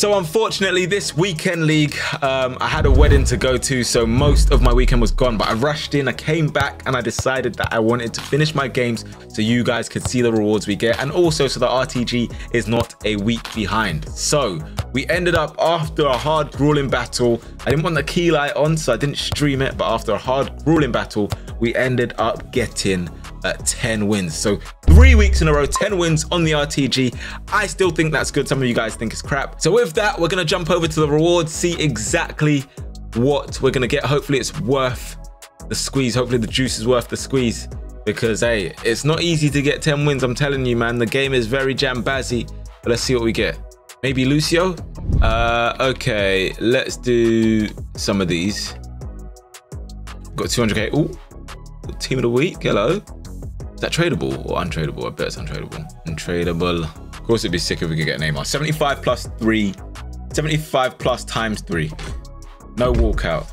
So unfortunately, this weekend league, um, I had a wedding to go to, so most of my weekend was gone. But I rushed in, I came back, and I decided that I wanted to finish my games so you guys could see the rewards we get, and also so the RTG is not a week behind. So we ended up after a hard grueling battle. I didn't want the key light on, so I didn't stream it. But after a hard grueling battle, we ended up getting at 10 wins. So three weeks in a row, 10 wins on the RTG. I still think that's good. Some of you guys think it's crap. So with that, we're going to jump over to the rewards, see exactly what we're going to get. Hopefully it's worth the squeeze. Hopefully the juice is worth the squeeze because hey, it's not easy to get 10 wins. I'm telling you, man, the game is very jam-bazzy, but let's see what we get. Maybe Lucio? Uh, okay, let's do some of these. Got 200k. Ooh, team of the week. Hello. Is that tradable or untradeable? I bet it's untradeable. Untradeable. Of course, it'd be sick if we could get Neymar. 75 plus three. 75 plus times three. No walkout.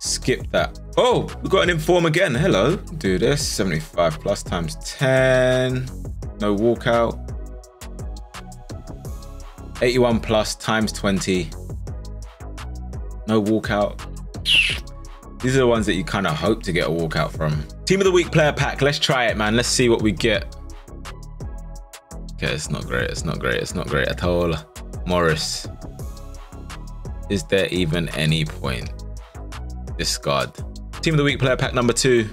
Skip that. Oh, we got an inform again. Hello. Do this. 75 plus times 10. No walkout. 81 plus times 20. No walkout. These are the ones that you kind of hope to get a walkout from. Team of the week player pack. Let's try it, man. Let's see what we get. Okay, it's not great. It's not great. It's not great at all. Morris. Is there even any point? Discard. Team of the week player pack number two.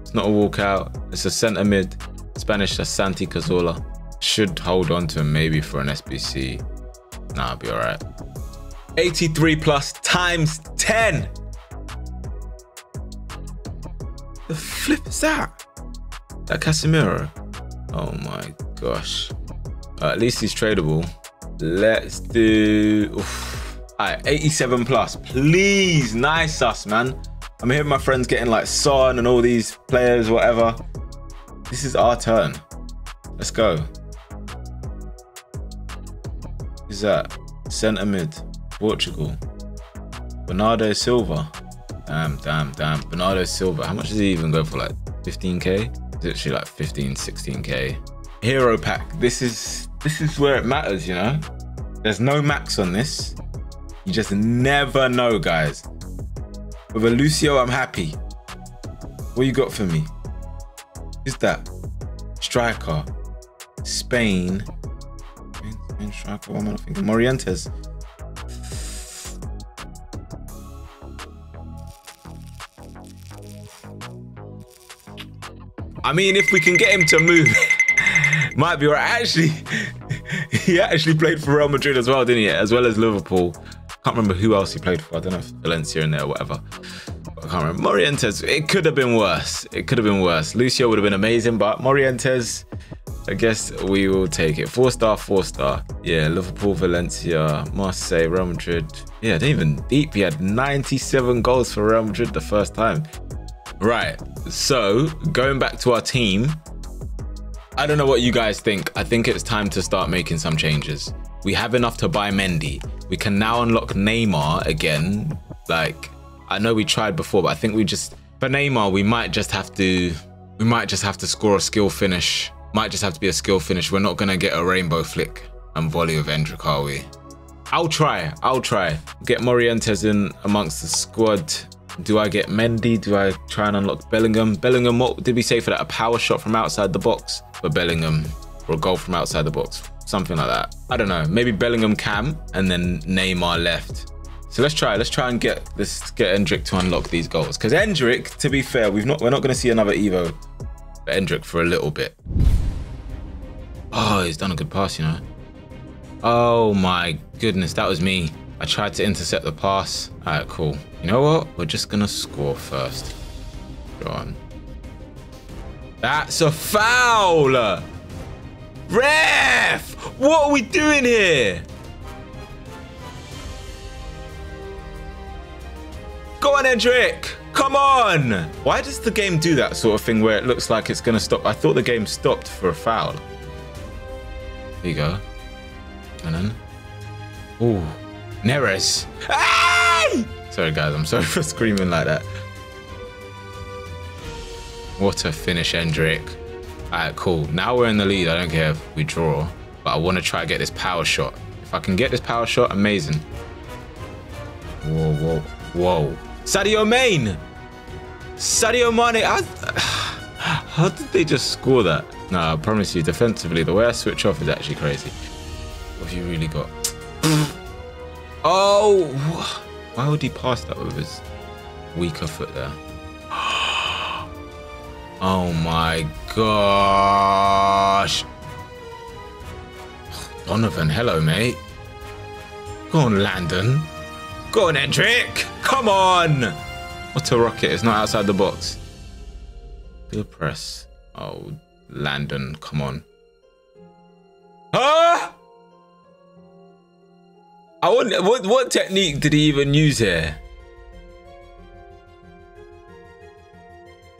It's not a walkout. It's a center mid. Spanish Santi Cazorla. Should hold on to him maybe for an SBC. Nah, I'll be alright. 83 plus times 10. The flip is that? That Casemiro? Oh my gosh. Uh, at least he's tradable. Let's do... Oof. All right, 87 plus. Please, nice us, man. I'm hearing my friends getting like Son and all these players, whatever. This is our turn. Let's go. Is that centre mid? Portugal. Bernardo Silva. Damn, damn, damn. Bernardo Silva. How much does he even go for? Like 15k? It's actually like 15, 16k. Hero pack. This is this is where it matters, you know? There's no max on this. You just never know, guys. With a Lucio, I'm happy. What you got for me? Who's that? Striker. Spain. Spain, Spain striker. What am I thinking? Morientes. I mean, if we can get him to move, might be right. Actually, he actually played for Real Madrid as well, didn't he? As well as Liverpool. Can't remember who else he played for. I don't know if Valencia in there or whatever. I can't remember. Morientes, it could have been worse. It could have been worse. Lucio would have been amazing, but Morientes, I guess we will take it. Four star, four star. Yeah, Liverpool, Valencia, Marseille, Real Madrid. Yeah, they even deep. He had 97 goals for Real Madrid the first time. Right. So going back to our team, I don't know what you guys think. I think it's time to start making some changes. We have enough to buy Mendy. We can now unlock Neymar again. Like, I know we tried before, but I think we just for Neymar, we might just have to we might just have to score a skill finish. Might just have to be a skill finish. We're not gonna get a rainbow flick and volley of Endrick, are we? I'll try. I'll try. Get Morientes in amongst the squad. Do I get Mendy? Do I try and unlock Bellingham? Bellingham, what did we say for that? A power shot from outside the box for Bellingham or a goal from outside the box? Something like that. I don't know. Maybe Bellingham cam and then Neymar left. So let's try. Let's try and get this get Endrick to unlock these goals. Because Endrick, to be fair, we've not we're not going to see another Evo Endrick for a little bit. Oh, he's done a good pass, you know. Oh my goodness, that was me. I tried to intercept the pass. All right, cool. You know what? We're just gonna score first. Go on. That's a foul! Ref! What are we doing here? Go on, Endrick! Come on! Why does the game do that sort of thing where it looks like it's gonna stop? I thought the game stopped for a foul. There you go. And then... Ooh. Neres. Sorry, guys. I'm sorry for screaming like that. What a finish, Endrick. Alright, cool. Now we're in the lead. I don't care if we draw. But But I want to try to get this power shot. If I can get this power shot, amazing. Whoa, whoa, whoa. Sadio Mane! Sadio Mane! I, how did they just score that? No, I promise you, defensively, the way I switch off is actually crazy. What have you really got? Oh! Why would he pass that with his weaker foot there? Oh my gosh. Donovan, hello, mate. Go on, Landon. Go on, Endrick. Come on. What a rocket. It's not outside the box. Good press. Oh, Landon, come on. Ah! I wonder, what, what technique did he even use here?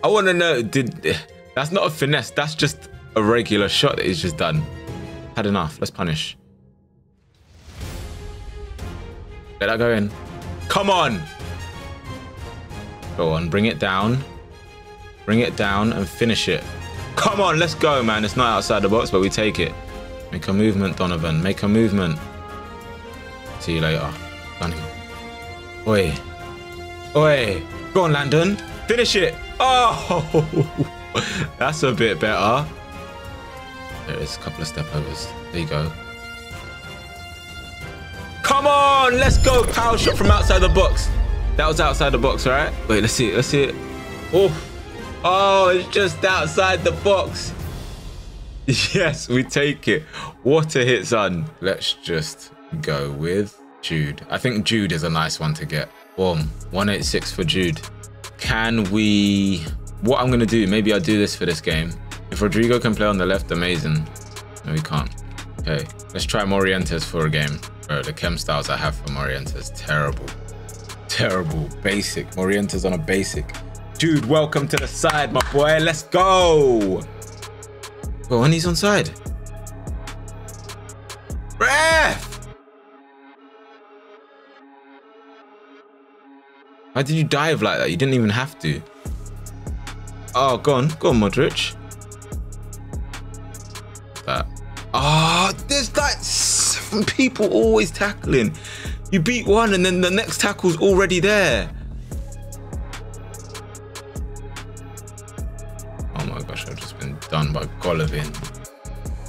I want to know, did that's not a finesse, that's just a regular shot that he's just done. Had enough, let's punish. Let that go in. Come on! Go on, bring it down. Bring it down and finish it. Come on, let's go, man. It's not outside the box, but we take it. Make a movement, Donovan. Make a movement. See you later. Him. Oi. Oi. Go on, Landon. Finish it. Oh, that's a bit better. There is a couple of step overs. There you go. Come on, let's go. Power shot from outside the box. That was outside the box, right? Wait, let's see it. Let's see it. Oh, oh, it's just outside the box. Yes, we take it. What a hit, son. Let's just go with Jude. I think Jude is a nice one to get. Boom. 186 for Jude. Can we... What I'm going to do, maybe I'll do this for this game. If Rodrygo can play on the left, amazing. No, we can't. Okay, let's try Morientes for a game. Bro, the chem styles I have for Morientes, terrible. Terrible. Basic. Morientes on a basic. Dude, welcome to the side, my boy. Let's go. Go on, he's on side. Ref! Why did you dive like that? You didn't even have to. Oh, go on. Go on, Modric. That. Ah, oh, there's like people always tackling. You beat one and then the next tackle's already there. Oh my gosh, I've just been done by Golovin.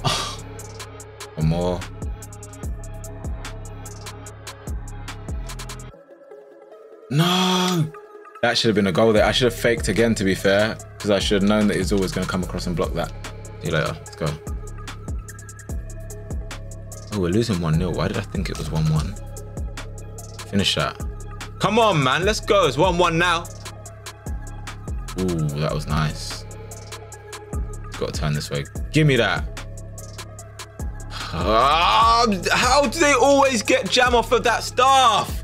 Oh, one more. No! That should have been a goal there. I should have faked again, to be fair, because I should have known that he's always going to come across and block that. See you later. Let's go. Oh, we're losing 1-0. Why did I think it was 1-1? Finish that. Come on, man. Let's go. It's 1-1 now. Ooh, that was nice. Got to turn this way. Give me that. Uh, how do they always get jam off of that staff?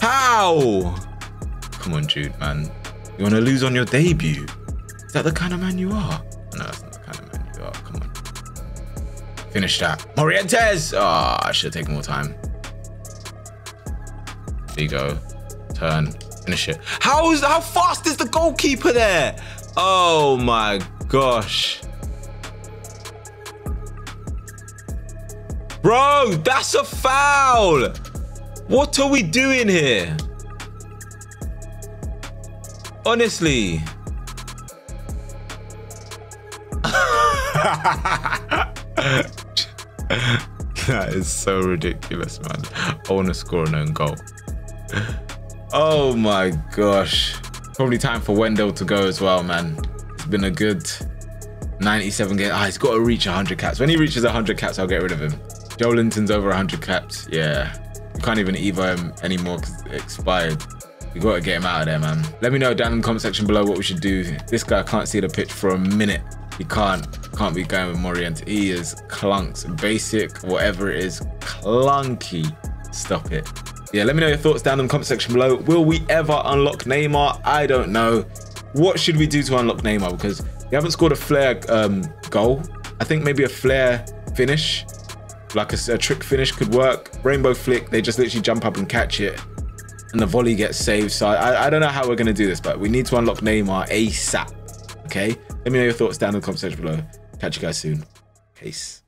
How? Come on, Jude, man. You want to lose on your debut? Is that the kind of man you are? No, that's not the kind of man you are. Come on. Finish that. Morientes! Oh, I should have taken more time. There you go. Turn. Finish it. How is how fast is the goalkeeper there? Oh my gosh. Bro, that's a foul. What are we doing here? Honestly. that is so ridiculous, man. I want to score an own goal. Oh my gosh. Probably time for Wendell to go as well, man. It's been a good 97 game. Ah, he's got to reach 100 caps. When he reaches 100 caps, I'll get rid of him. Joelinton's over 100 caps. Yeah. Can't even Evo him anymore because expired. We got to get him out of there, man. Let me know down in the comment section below what we should do. This guy can't see the pitch for a minute. He can't can't be going with Morientes. He is clunks, basic, whatever it is, clunky. Stop it. Yeah, let me know your thoughts down in the comment section below. Will we ever unlock Neymar? I don't know. What should we do to unlock Neymar? Because we haven't scored a flare um, goal. I think maybe a flare finish like a, a, trick finish could work. Rainbow flick, they just literally jump up and catch it. And the volley gets saved. So I, I don't know how we're going to do this, but we need to unlock Neymar ASAP. Okay? Let me know your thoughts down in the comment section below. Catch you guys soon. Peace.